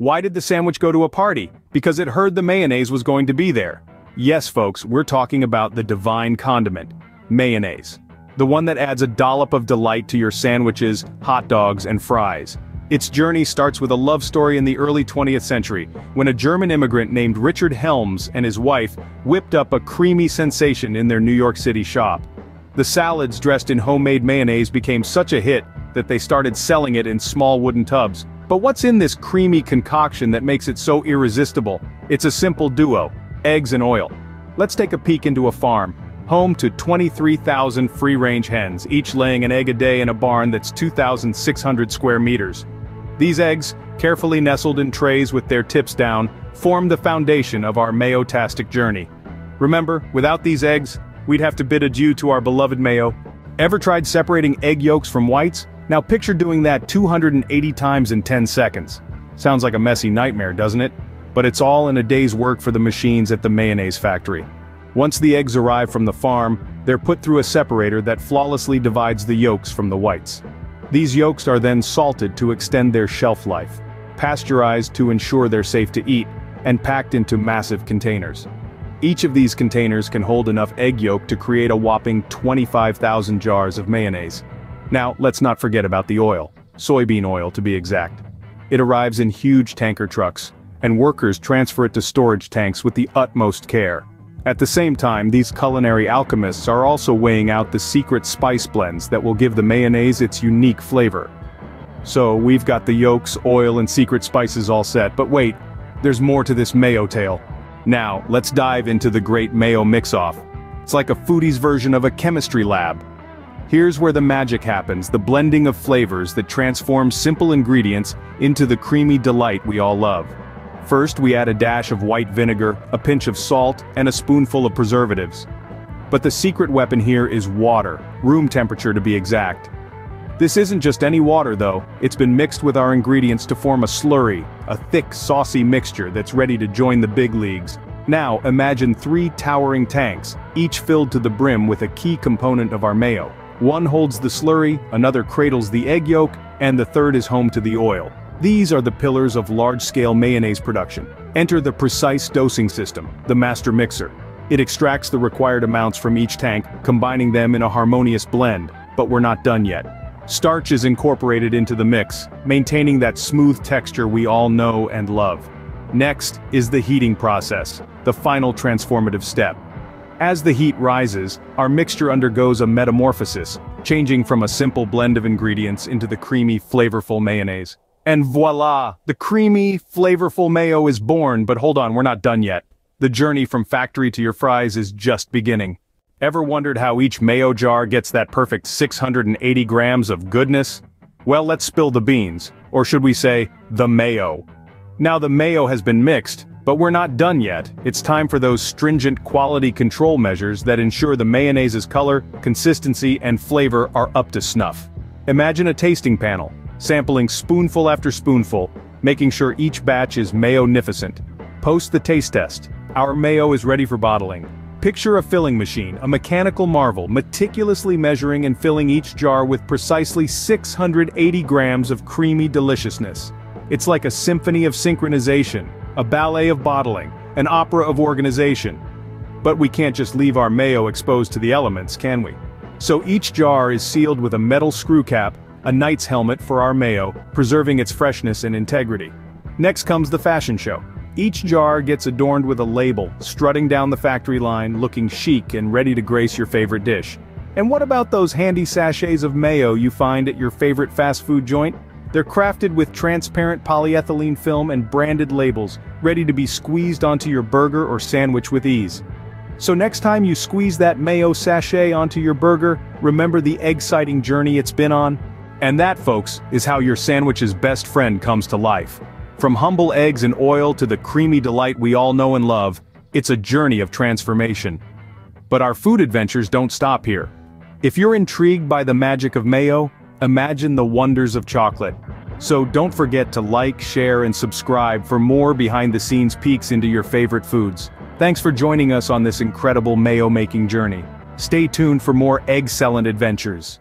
Why did the sandwich go to a party? Because it heard the mayonnaise was going to be there. Yes folks, we're talking about the divine condiment, mayonnaise. The one that adds a dollop of delight to your sandwiches, hot dogs, and fries. Its journey starts with a love story in the early 20th century, when a German immigrant named Richard Hellmann and his wife whipped up a creamy sensation in their New York City shop. The salads dressed in homemade mayonnaise became such a hit that they started selling it in small wooden tubs. But what's in this creamy concoction that makes it so irresistible? It's a simple duo, eggs and oil. Let's take a peek into a farm, home to 23,000 free-range hens, each laying an egg a day in a barn that's 2,600 square meters. These eggs, carefully nestled in trays with their tips down, form the foundation of our mayo-tastic journey. Remember, without these eggs, we'd have to bid adieu to our beloved mayo. Ever tried separating egg yolks from whites? Now picture doing that 280 times in 10 seconds. Sounds like a messy nightmare, doesn't it? But it's all in a day's work for the machines at the mayonnaise factory. Once the eggs arrive from the farm, they're put through a separator that flawlessly divides the yolks from the whites. These yolks are then salted to extend their shelf life, pasteurized to ensure they're safe to eat, and packed into massive containers. Each of these containers can hold enough egg yolk to create a whopping 25,000 jars of mayonnaise. Now, let's not forget about the oil, soybean oil to be exact. It arrives in huge tanker trucks, and workers transfer it to storage tanks with the utmost care. At the same time these culinary alchemists are also weighing out the secret spice blends that will give the mayonnaise its unique flavor. So we've got the yolks, oil and secret spices all set, but wait, there's more to this mayo tale. Now, let's dive into the great mayo mix-off. It's like a foodie's version of a chemistry lab. Here's where the magic happens, the blending of flavors that transforms simple ingredients into the creamy delight we all love. First we add a dash of white vinegar, a pinch of salt, and a spoonful of preservatives. But the secret weapon here is water, room temperature to be exact. This isn't just any water though, it's been mixed with our ingredients to form a slurry, a thick saucy mixture that's ready to join the big leagues. Now imagine three towering tanks, each filled to the brim with a key component of our mayo. One holds the slurry, another cradles the egg yolk, and the third is home to the oil. These are the pillars of large-scale mayonnaise production. Enter the precise dosing system, the master mixer. It extracts the required amounts from each tank, combining them in a harmonious blend, but we're not done yet. Starch is incorporated into the mix, maintaining that smooth texture we all know and love. Next is the heating process, the final transformative step. As the heat rises, our mixture undergoes a metamorphosis, changing from a simple blend of ingredients into the creamy, flavorful mayonnaise. And voila, the creamy, flavorful mayo is born but hold on, we're not done yet. The journey from factory to your fries is just beginning. Ever wondered how each mayo jar gets that perfect 680 grams of goodness? Well let's spill the beans, or should we say, the mayo. Now the mayo has been mixed, but we're not done yet, it's time for those stringent quality control measures that ensure the mayonnaise's color, consistency and flavor are up to snuff. Imagine a tasting panel, sampling spoonful after spoonful, making sure each batch is mayo-nificent. Post the taste test. Our mayo is ready for bottling. Picture a filling machine, a mechanical marvel, meticulously measuring and filling each jar with precisely 680 grams of creamy deliciousness. It's like a symphony of synchronization, a ballet of bottling, an opera of organization. But we can't just leave our mayo exposed to the elements, can we? So each jar is sealed with a metal screw cap, a knight's helmet for our mayo, preserving its freshness and integrity. Next comes the fashion show. Each jar gets adorned with a label, strutting down the factory line, looking chic and ready to grace your favorite dish. And what about those handy sachets of mayo you find at your favorite fast food joint? They're crafted with transparent polyethylene film and branded labels, ready to be squeezed onto your burger or sandwich with ease. So next time you squeeze that mayo sachet onto your burger, remember the egg-citing journey it's been on? And that, folks, is how your sandwich's best friend comes to life. From humble eggs and oil to the creamy delight we all know and love, it's a journey of transformation. But our food adventures don't stop here. If you're intrigued by the magic of mayo, imagine the wonders of chocolate. So don't forget to like, share and subscribe for more behind-the-scenes peeks into your favorite foods. Thanks for joining us on this incredible mayo-making journey. Stay tuned for more egg-cellent adventures.